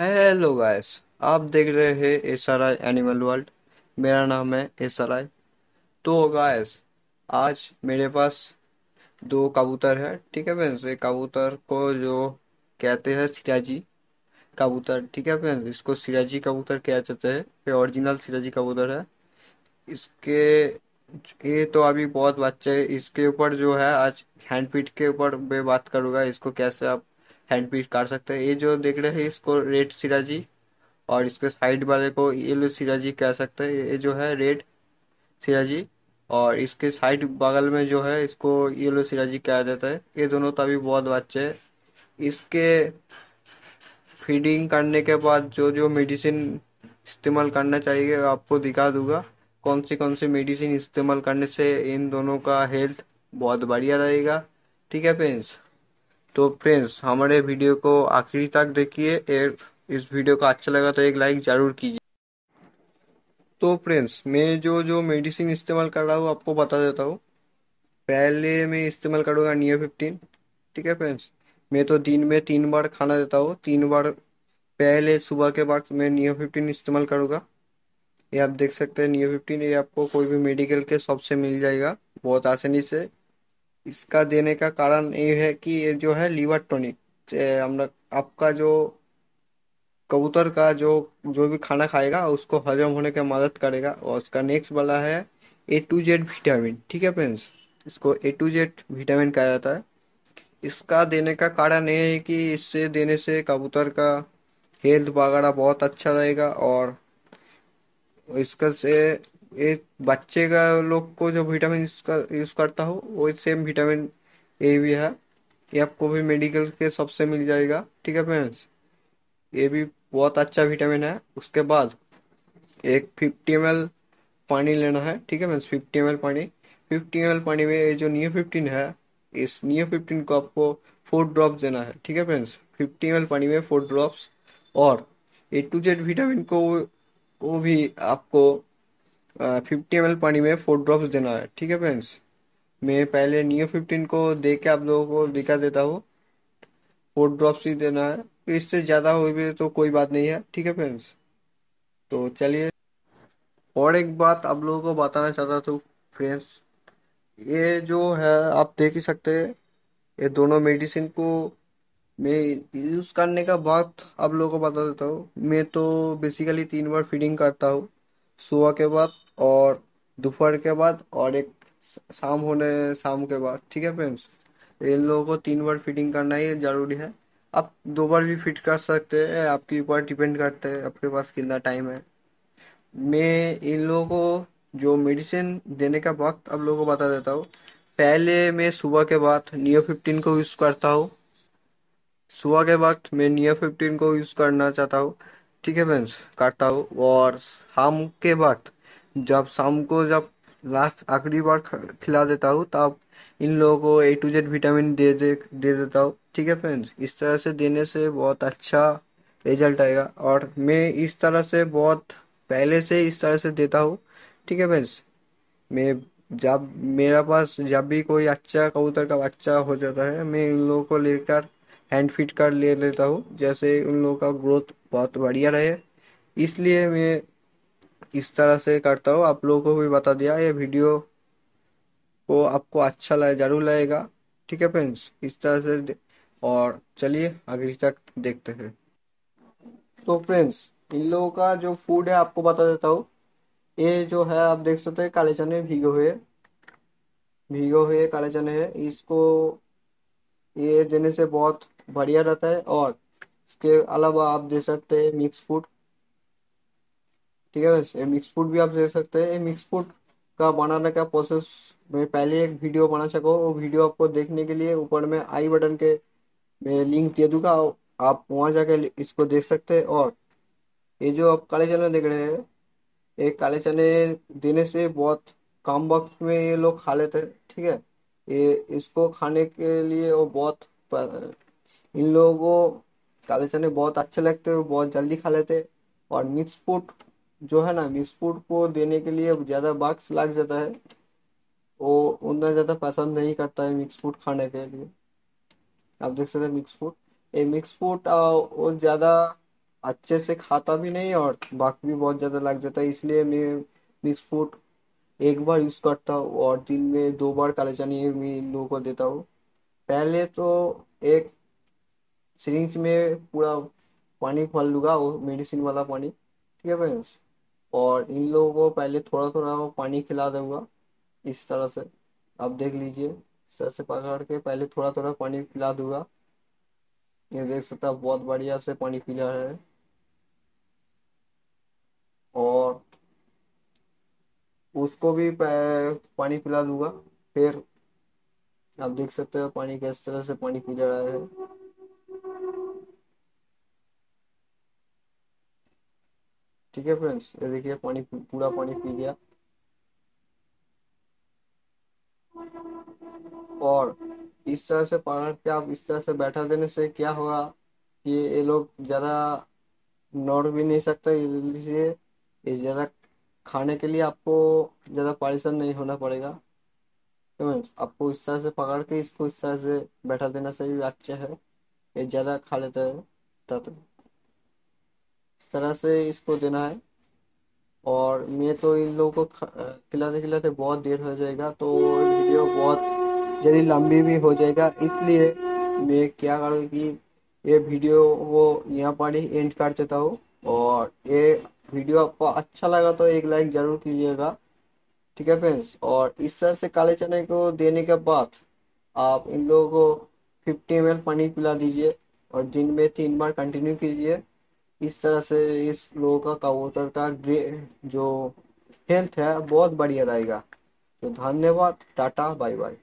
Hello guys आप देख रहे हैं S R I animal world मेरा नाम है एस आर आई तो गाइस आज मेरे पास दो कबूतर है, ठीक है फ्रेंड्स ये कबूतर को जो कहते हैं सिराजी कबूतर, ठीक है फ्रेंड्स इसको सिराजी कबूतर कहा जाता है। ये ओरिजिनल सिराजी कबूतर है। इसके, ये तो अभी बहुत बच्चे इसके ऊपर जो है, आज हैंड फीट के ऊपर मैं बात करूँगा। इसको कैसे आप हैंड फीट कर सकते हैं। ये जो देख रहे हैं, इसको रेड सिराजी और इसके साइड वाले को येलो सिराजी कह सकते हैं। ये जो है रेड सिराजी और इसके साइड बगल में जो है, इसको येलो सिराजी कहा जाता है। ये दोनों तभी बहुत बच्चे हैं। इसके फीडिंग करने के बाद जो जो मेडिसिन इस्तेमाल करना चाहिए, आपको दिखा दूँगा। कौन सी कौन सी मेडिसिन इस्तेमाल करने से इन दोनों का हेल्थ बहुत बढ़िया रहेगा। ठीक है फ्रेंड्स तो फ्रेंड्स, हमारे वीडियो को आखिरी तक देखिए इस वीडियो का अच्छा लगा तो एक लाइक ज़रूर कीजिए। तो फ्रेंड्स, मैं जो जो मेडिसिन इस्तेमाल कर रहा हूँ, आपको बता देता हूँ। पहले मैं इस्तेमाल करूँगा नियो फिफ्टीन ठीक है फ्रेंड्स? मैं तो दिन में तीन बार खाना देता हूँ। तीन बार पहले सुबह के बाद मैं नियो फिफ्टीन इस्तेमाल करूँगा। ये आप देख सकते हैं नियो फिफ्टीन ये आपको कोई भी मेडिकल के शॉप से मिल जाएगा। बहुत आसानी से इसका देने का कारण ये है कि ये जो है लीवर टॉनिक हम लोग आपका जो कबूतर का जो जो भी खाना खाएगा, उसको हजम होने के मदद करेगा और उसका नेक्स्ट वाला है ए टू जेड विटामिन ठीक है फ्रेंड्स इसको ए टू जेड विटामिन कहा जाता है। इसका देने का कारण ये है कि इससे देने से कबूतर का हेल्थ वगैरह बहुत अच्छा रहेगा और इसका से एक बच्चे का लोग को जो विटामिन यूज़ करता हो, वो सेम विटामिन ए भी है। ये आपको भी मेडिकल के शॉप से मिल जाएगा, ठीक है फ्रेंड्स ये भी बहुत अच्छा विटामिन है। उसके बाद एक फिफ्टी एम पानी लेना है, ठीक है फ्रेंड्स फिफ्टी एम पानी। फिफ्टी एम पानी में ये जो नियो फिफ्टीन है, इस नियो फिफ्टीन को आपको फोर ड्रॉप देना है, ठीक है फ्रेंड्स फिफ्टी एम पानी में फोर ड्रॉप्स और ए टू जेड विटामिन को, वो भी आपको फिफ्टी एम पानी में फोर ड्रॉप्स देना है, ठीक है फ्रेंड्स मैं पहले नियो फिफ्टीन को दे के आप लोगों को दिखा देता हूँ। फोर ड्रॉप्स ही देना है। इससे ज़्यादा हो भी तो कोई बात नहीं है, ठीक है फ्रेंड्स तो चलिए। और एक बात आप लोगों को बताना चाहता था फ्रेंड्स ये जो है, आप देख ही सकते हैं, ये दोनों मेडिसिन को मैं यूज़ करने का बाद आप लोगों को बता देता हूँ। मैं तो बेसिकली तीन बार फीडिंग करता हूँ। सुबह के बाद और दोपहर के बाद और एक शाम होने, शाम के बाद, ठीक है फ्रेंड्स इन लोगों को तीन बार फीडिंग करना ही ज़रूरी है। आप दो बार भी फिट कर सकते हैं, आपके ऊपर डिपेंड करते हैं, आपके पास कितना टाइम है। मैं इन लोगों को जो मेडिसिन देने का वक्त आप लोगों को बता देता हूँ। पहले मैं सुबह के बाद नियो फिफ्टीन को यूज़ करता हूँ। सुबह के वक्त मैं नियो फिफ्टीन को यूज़ करना चाहता हूँ, ठीक है फ्रेंड्स करता हूँ और शाम के वक्त जब शाम को जब लास्ट आखिरी बार खिला देता हूँ, तब इन लोगों को ए टू जेड विटामिन दे दे दे देता हूँ। ठीक है फ्रेंड्स इस तरह से देने से बहुत अच्छा रिज़ल्ट आएगा। और मैं इस तरह से बहुत पहले से इस तरह से देता हूँ। ठीक है फ्रेंड्स मैं जब, मेरा पास जब भी कोई अच्छा कबूतर का बच्चा हो जाता है, मैं इन लोगों को लेकर हैंड फ़ीड कर ले लेता हूँ। जैसे उन लोगों का ग्रोथ बहुत बढ़िया रहे। इसलिए मैं इस तरह से करता हूँ। आप लोगों को भी बता दिया, ये वीडियो को आपको अच्छा लगे, ज़रूर लगेगा। ठीक है फ्रेंड्स, इस तरह से और चलिए आगे तक देखते हैं। तो फ्रेंड्स, इन लोगों का जो फ़ूड है, आपको बता देता हूँ। ये जो है, आप देख सकते हैं, काले चने भीगे हुए। भीगे हुए काले चने हैं। इसको ये देने से बहुत बढ़िया रहता है और इसके अलावा आप दे सकते हैं मिक्स फ़ूड ठीक है मिक्स फ़ूड भी आप दे सकते हैं। मिक्स फ़ूड का बनाने का प्रोसेस मैं पहले एक वीडियो बना सको। वो वीडियो आपको देखने के लिए ऊपर में आई बटन के मैं लिंक दे दूँगा। आप वहाँ जाके इसको देख सकते हैं। और ये जो आप काले चने देख रहे हैं, ये काले चने देने से बहुत कम वक्त में ये लोग खा लेते हैं। ठीक है? ये इसको खाने के लिए वो बहुत इन लोगों को काले चने बहुत अच्छे लगते हैं। बहुत जल्दी खा लेते हैं। और मिक्स फ्रूट जो है ना मिक्स फ्रूट को देने के लिए ज़्यादा वक्त लग जाता है। वो उतना ज़्यादा पसंद नहीं करता है मिक्स फ्रूट खाने के लिए। आप देख सकते हैं मिक्स फ्रूट ये मिक्स फ्रूट वो ज़्यादा अच्छे से खाता भी नहीं और भूख भी बहुत ज़्यादा लग जाता है। इसलिए मैं मिक्स फ़ूड एक बार यूज़ करता हूँ और दिन में दो बार काले चने भी इन लोगों को देता हूँ। पहले तो एक सिरिंज में पूरा पानी भर लूँगा, वो मेडिसिन वाला पानी। ठीक है फ्रेंड्स और इन लोगों को पहले थोड़ा थोड़ा पानी खिला दूँगा, इस तरह से। आप देख लीजिए इस तरह से पकड़ के पहले थोड़ा थोड़ा पानी पिला दूँगा। ये देख सकते है बहुत बढ़िया से पानी पी रहा है। और उसको भी पानी पिला दूँगा। फिर आप देख सकते हो पानी किस तरह से पानी पी रहा है। ठीक है फ्रेंड्स ये देखिए, पानी पूरा पानी पी गया और इस तरह से पकड़ के आप इस तरह से बैठा देने से क्या होगा कि ये लोग ज़्यादा नौड़ भी नहीं सकता इसलिए ज़्यादा खाने के लिए आपको ज़्यादा परेशान नहीं होना पड़ेगा। आपको इस तरह से पकड़ के इसको इस तरह से बैठा देना सही अच्छा है। ये ज़्यादा खा लेता है, तब तरह से इसको देना है। और मैं तो इन लोगों को खिलाते खिलाते बहुत देर हो जाएगा तो वीडियो बहुत जल्दी लंबी भी हो जाएगा। इसलिए मैं क्या करूँ कि ये वीडियो वो यहाँ पर ही एंड कर देता हूँ। और ये वीडियो आपको अच्छा लगा तो एक लाइक ज़रूर कीजिएगा। ठीक है फ्रेंड्स? और इस तरह से काले चने को देने के बाद आप इन लोगों को फिफ्टी एम पानी पिला दीजिए और दिन में तीन बार कंटिन्यू कीजिए। इस तरह से इस लोगों का कबूतर का जो हेल्थ है, बहुत बढ़िया रहेगा। तो धन्यवाद, टाटा बाय बाय